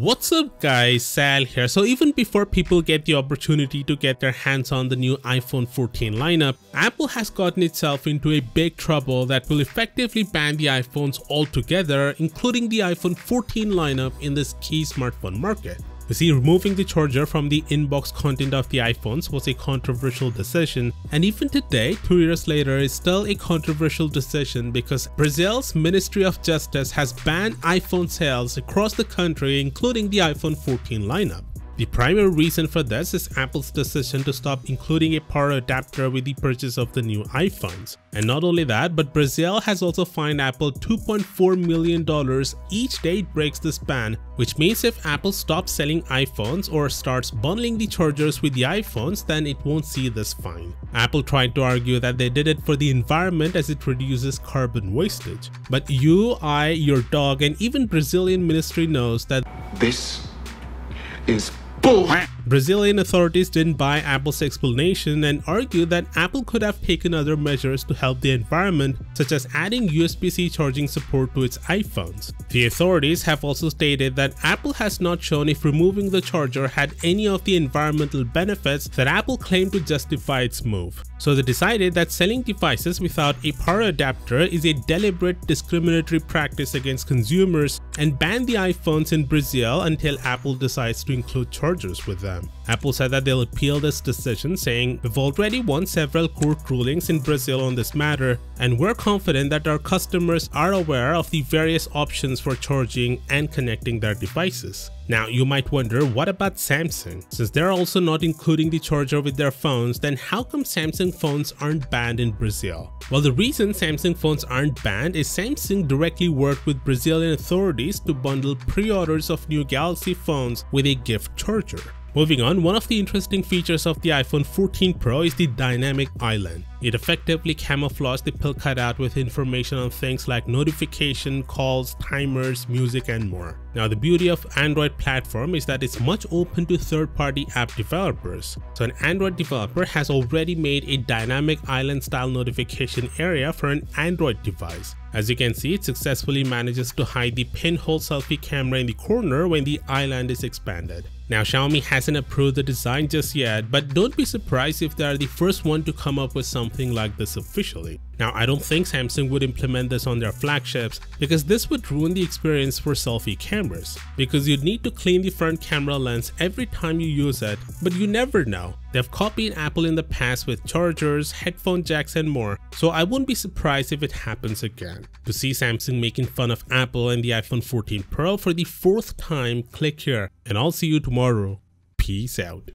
What's up guys, Sal here. So even before people get the opportunity to get their hands on the new iPhone 14 lineup, Apple has gotten itself into a big trouble that will effectively ban the iPhones altogether, including the iPhone 14 lineup in this key smartphone market. You see, removing the charger from the inbox content of the iPhones was a controversial decision, and even today, two years later, is still a controversial decision because Brazil's Ministry of Justice has banned iPhone sales across the country, including the iPhone 14 lineup. The primary reason for this is Apple's decision to stop including a power adapter with the purchase of the new iPhones. And not only that, but Brazil has also fined Apple $2.4 million each day it breaks this ban, which means if Apple stops selling iPhones or starts bundling the chargers with the iPhones, then it won't see this fine. Apple tried to argue that they did it for the environment as it reduces carbon wastage. But you, I, your dog, and even Brazilian ministry knows that this is Porra! Brazilian authorities didn't buy Apple's explanation and argued that Apple could have taken other measures to help the environment, such as adding USB-C charging support to its iPhones. The authorities have also stated that Apple has not shown if removing the charger had any of the environmental benefits that Apple claimed to justify its move. So they decided that selling devices without a power adapter is a deliberate discriminatory practice against consumers and banned the iPhones in Brazil until Apple decides to include chargers with them. Apple said that they'll appeal this decision saying, we've already won several court rulings in Brazil on this matter and we're confident that our customers are aware of the various options for charging and connecting their devices. Now you might wonder what about Samsung? Since they're also not including the charger with their phones, then how come Samsung phones aren't banned in Brazil? Well the reason Samsung phones aren't banned is Samsung directly worked with Brazilian authorities to bundle pre-orders of new Galaxy phones with a gift charger. Moving on, one of the interesting features of the iPhone 14 Pro is the dynamic island. It effectively camouflages the pill cutout with information on things like notification, calls, timers, music and more. Now the beauty of Android platform is that it's much open to third-party app developers. So an Android developer has already made a dynamic island style notification area for an Android device. As you can see, it successfully manages to hide the pinhole selfie camera in the corner when the island is expanded. Now Xiaomi hasn't approved the design just yet, but don't be surprised if they are the first one to come up with something like this officially. Now I don't think Samsung would implement this on their flagships because this would ruin the experience for selfie cameras because you'd need to clean the front camera lens every time you use it but you never know. They've copied Apple in the past with chargers, headphone jacks and more so I wouldn't be surprised if it happens again. To see Samsung making fun of Apple and the iPhone 14 Pro for the fourth time click here and I'll see you tomorrow. Peace out.